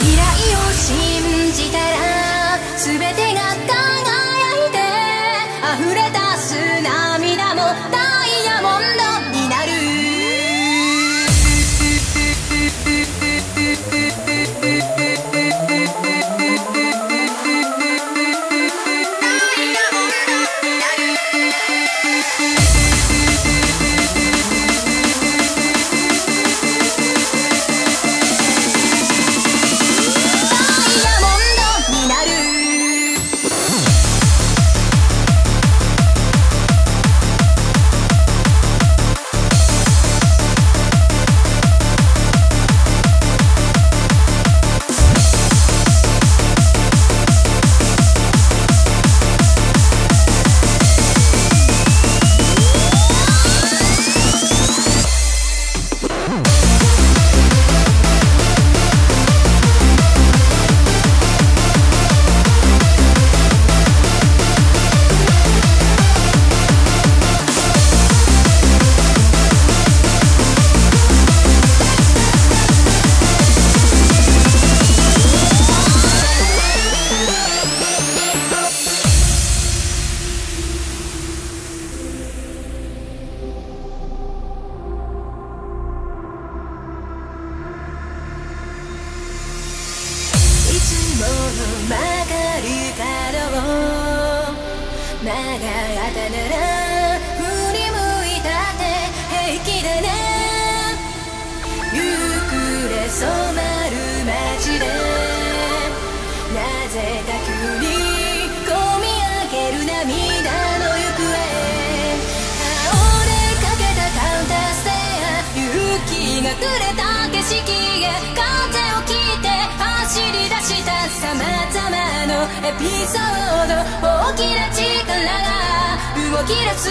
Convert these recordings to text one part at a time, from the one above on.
未来を信じたら全てが輝いて溢れたす涙もダイヤモンドになる「が当たならエピソード。大きな力が動き出す。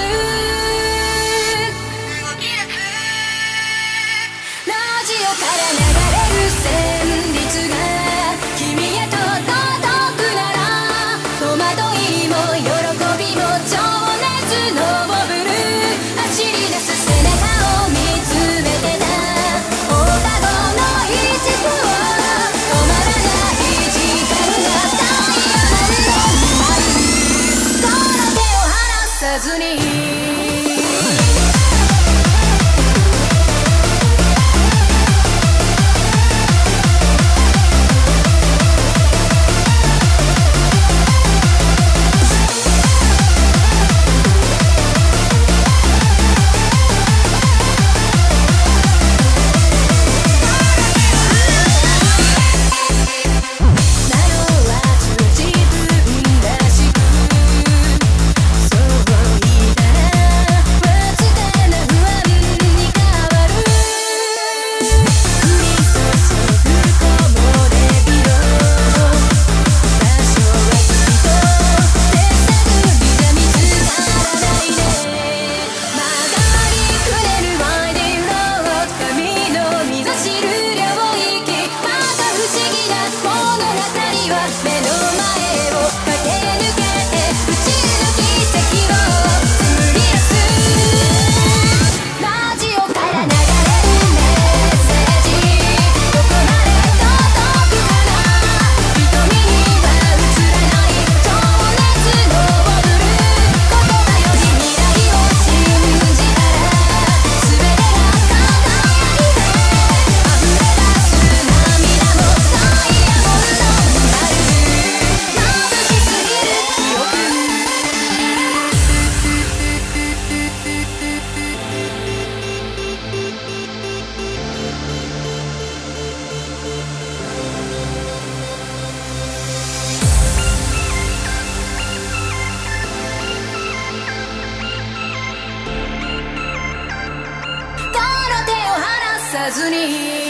ずに